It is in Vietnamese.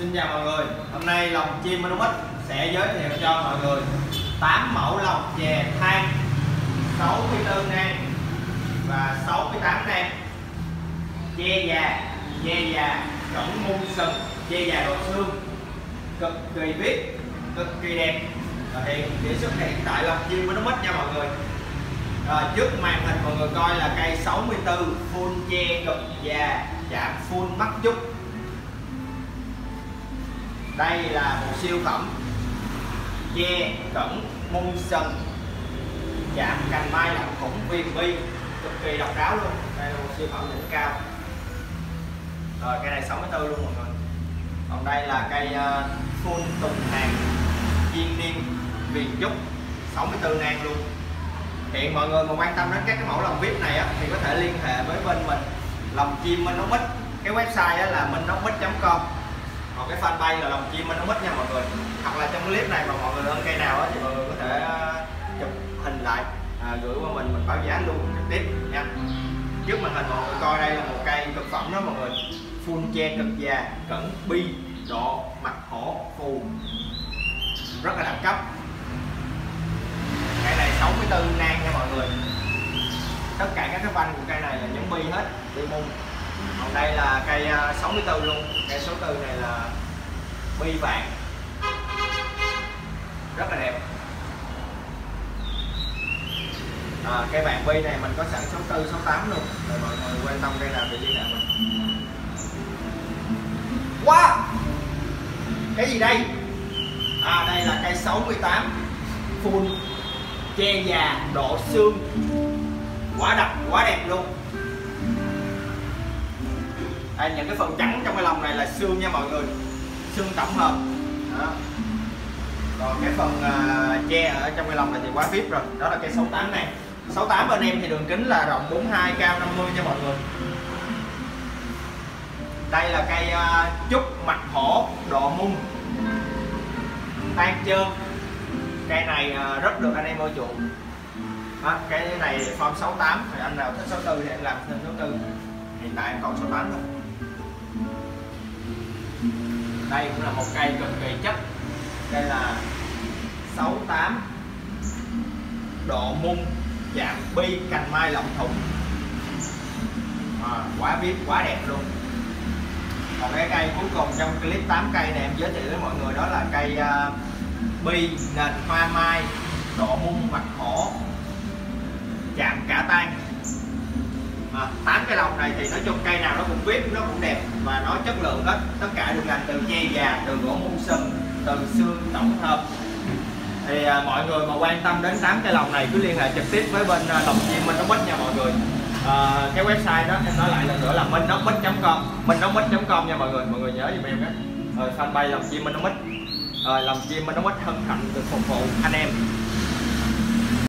Xin chào mọi người, hôm nay lòng chim Monomic sẽ giới thiệu cho mọi người 8 mẫu lòng chè than 64 nang và 68 nang. Che già, che già, cổng mung sừng, che già độ xương cực kỳ viết, cực kỳ đẹp. Và hiện để xuất hiện tại lòng chim Monomic nha mọi người. Rồi trước màn hình mọi người coi là cây 64 full che cực già chạm full mắt chút đây là một siêu phẩm che cẩn mung sần. Chạm cành mai làm khủng viên bi cực kỳ độc đáo luôn. Đây là một siêu phẩm đỉnh cao. Rồi cây này 64 luôn mọi người. Còn đây là cây uh, tùng hàng viên niên viền trúc 64 nang luôn. Hiện mọi người mà quan tâm đến các cái mẫu lòng vip này á, thì có thể liên hệ với bên mình. Lòng chim minh nóng mít. Cái website á, là minh nóng com còn cái fanpage là lòng chim minh không ít nha mọi người. Hoặc là trong clip này mà mọi người ơn cây nào đó, thì mọi người có thể ờ, chụp hình lại à, gửi qua mình mình báo giá luôn trực tiếp nha. Trước màn hình mọi người coi đây là một cây cực phẩm đó mọi người. Full che cực già cẩn bi độ mặt hổ phù. Rất là đẳng cấp. Cây này 64 nang nha mọi người. Tất cả các cái banh của cây này là nhấn bi hết bi mung còn đây là cây à, 64 luôn. Cây số 4 này là bi vàng. Rất là đẹp. À, cây vàng bi này mình có sẵn 64 68 luôn. Rồi mọi người quan tâm cây nào thì liên hệ mình. Quá! Wow cái gì đây? À đây là cây 68 full che già độ xương. Quá đậm quá đẹp luôn đây những cái phần trắng trong cái lòng này là xương nha mọi người. Xương tổng hợp. Đó. còn cái phần uh, che ở trong cái lòng này thì quá vip rồi. Đó là cây 68 này. 68 bên em thì đường kính là rộng 42 cao 50 nha mọi người. Đây là cây uh, trúc mặt hổ độ mung. Tan trơn. Cây này uh, rất được anh em ưa chuộng. À, cái này form 68 thì anh nào thích 64 thì anh làm thêm 64 hiện tại em còn 68 thôi đây cũng là một cây cực kỳ chất. Đây là 68 độ mung chạm bi cành mai lộng thủng. À, quá biết quá đẹp luôn. Còn cái cây cuối cùng trong clip 8 cây này em giới thiệu với mọi người đó là cây uh, bi nền hoa mai độ mung mặt khổ, chạm cả tan à, 8 cái lồng này thì nói chung cây nào nó cũng vip nó cũng đẹp và nó chất lượng hết. Tất cả được làm từ che già từ gỗ mung sừng từ xương tổng hợp. Thì à, mọi người mà quan tâm đến 8 cái lồng này cứ liên hệ trực tiếp với bên à, lồng chim minh nó nha mọi người. À, cái website đó em nói lại lần nữa là minh nó com minh nó com nha mọi người. Mọi người nhớ giùm em nhé. Rồi fanpage lồng chim minh nó rồi lòng chim minh nó hân hạnh được phục vụ anh em.